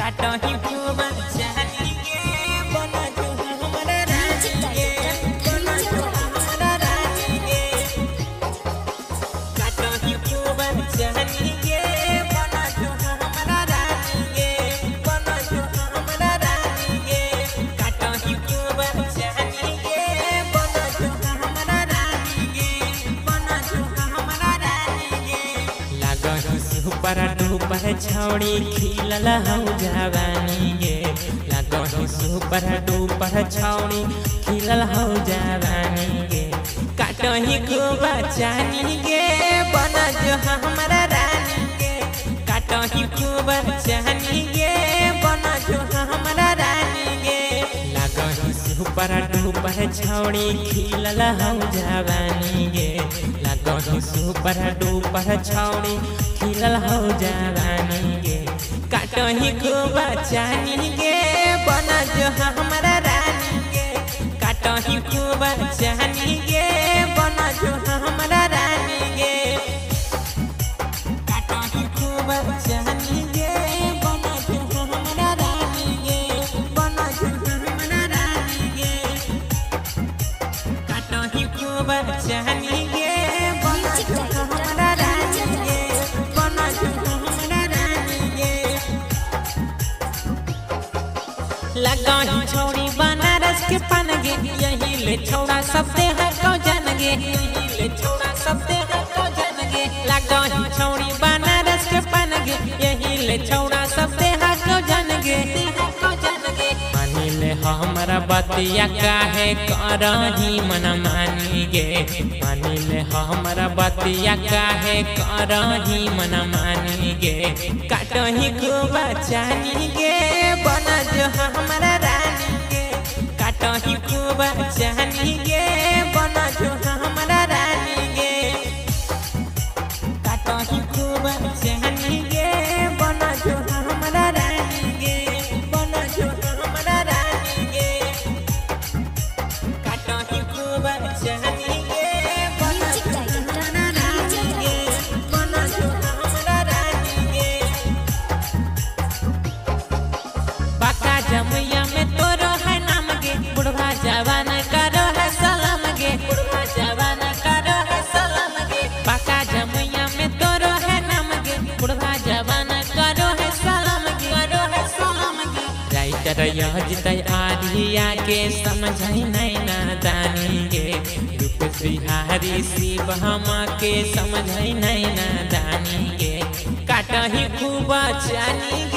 काटही खूब जानी सुपर छौड़ी खिलल हौ जवानी गे। लागही सुपर डुपर छौड़ी खिलल हौ जवानी गे। काटही खूब चानी गे बन जो हमरा रानी गे। काटही खूब चानी गे बन जो हमरा रानी गे। लागही सुपर डुपर छौड़ी खिलल हौ जवानी गे। लागही सुपर डुपर छौड़ी, खिलल हौ जवानी गे काटही खूब चानी गे बन जो हमरा रानी गे काटही खूब चानी गे बन जो हमरा रानी गे काटही खूब चानी गे बन जो हमरा रानी गे बन जो हमरा रानी गे काटही खूब चानी लगाही छोड़ी बनारस के पान गे यही ले छोड़ा सब दे कौ ले छोड़ा सब दे कौ छोड़ी बनारस के पान गे यही ले छोड़ा सब दे कौ ले हमरा बतिया काहे करही मन मानी गे। मानी ले हमरा बतिया काहे करही मन मानी गे। काटही खूब चानी गे। बन जो हमारा रानी गे काटही खूब चानी यह जितै आधिया के समझै नहीं नादानी गे रूप बिहारी शिव हम के समझै नै नादानी गे काटही खूब बन